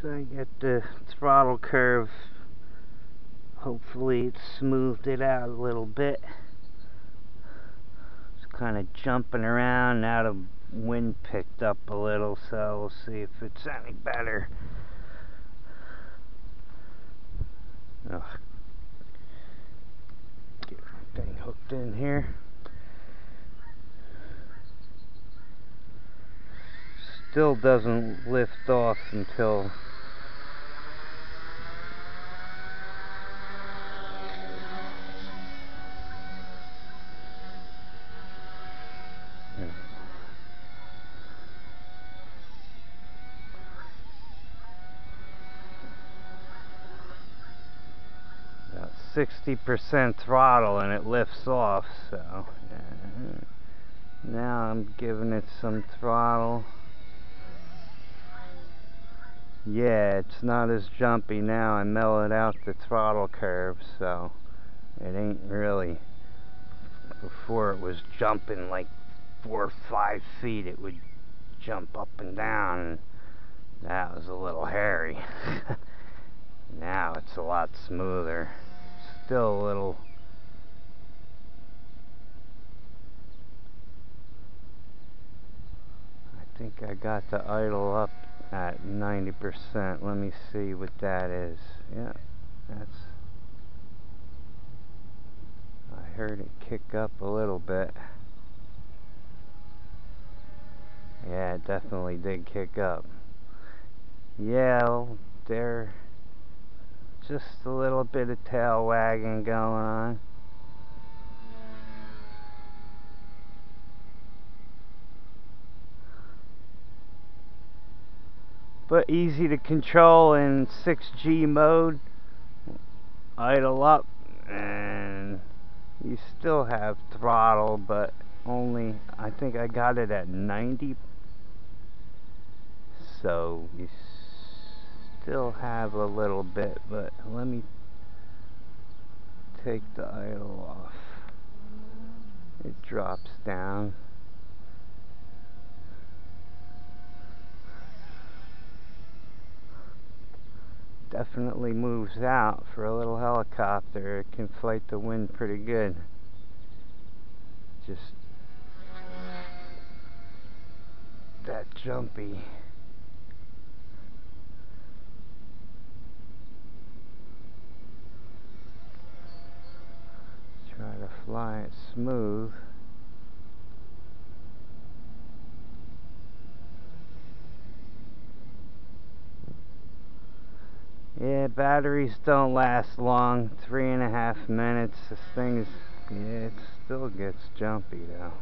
So I get the throttle curve. Hopefully it smoothed it out a little bit. It's kind of jumping around. Now the wind picked up a little, so we'll see if it's any better. Ugh. Get my thing hooked in here. Still doesn't lift off until 60% throttle and it lifts off so uh, now I'm giving it some throttle. Yeah it's not as jumpy now. I mellowed out the throttle curve so it ain't really before it was jumping like four or five feet it would jump up and down and that was a little hairy. Now it's a lot smoother still a little I think I got the idle up at 90% let me see what that is. Yeah that's I heard it kick up a little bit. Yeah it definitely did kick up. Yeah there just a little bit of tail wagging going on. But easy to control in 6G mode. Idle up and you still have throttle but only I think I got it at 90 so you still have a little bit, but let me take the idle off. It drops down. Definitely moves out for a little helicopter. It can fight the wind pretty good. Just that jumpy. Try it smooth. Yeah, batteries don't last long. Three and a half minutes. This thing's, yeah, it still gets jumpy though.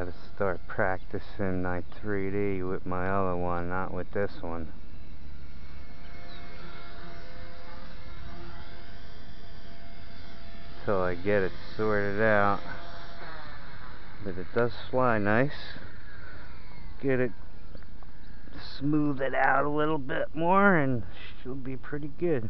Gotta start practicing my 3D with my other one, not with this one. Till I get it sorted out. But it does fly nice. Get it, smooth it out a little bit more and she'll be pretty good.